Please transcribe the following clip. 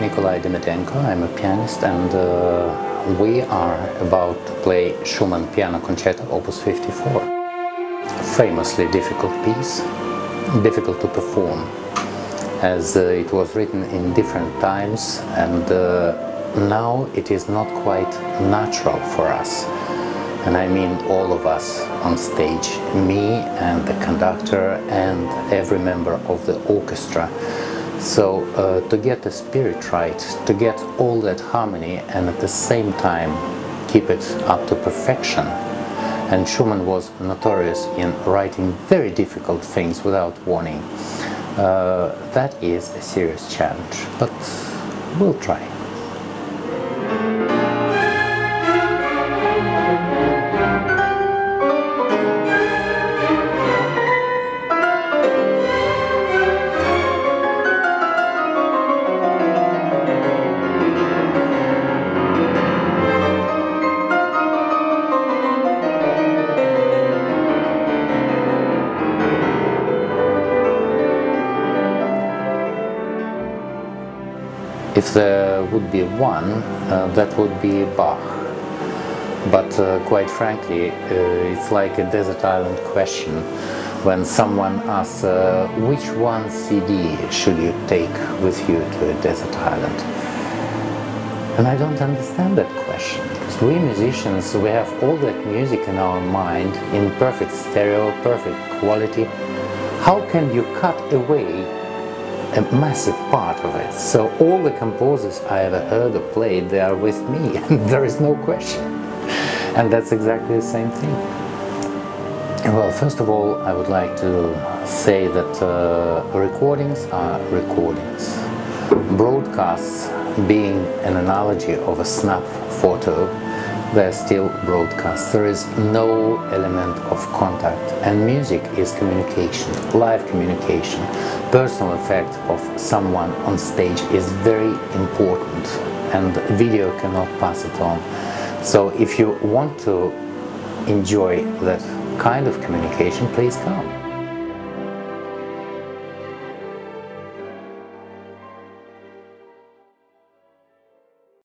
Nikolai Demidenko, I'm a pianist and uh, we are about to play Schumann Piano Concerto Opus 54. Famously difficult piece, difficult to perform as uh, it was written in different times and uh, now it is not quite natural for us. And I mean all of us on stage, me and the conductor and every member of the orchestra so uh, to get the spirit right, to get all that harmony and at the same time keep it up to perfection. And Schumann was notorious in writing very difficult things without warning. Uh, that is a serious challenge, but we'll try. If there would be one, uh, that would be Bach. But uh, quite frankly, uh, it's like a desert island question when someone asks uh, which one CD should you take with you to a desert island. And I don't understand that question because we musicians, we have all that music in our mind in perfect stereo, perfect quality. How can you cut away a massive part of it. So all the composers I ever heard or played, they are with me, there is no question. And that's exactly the same thing. Well, first of all, I would like to say that uh, recordings are recordings. Broadcasts, being an analogy of a snap photo, they're still broadcasts. There is no element of contact. And music is communication, live communication. Personal effect of someone on stage is very important and video cannot pass it on. So if you want to enjoy that kind of communication, please come.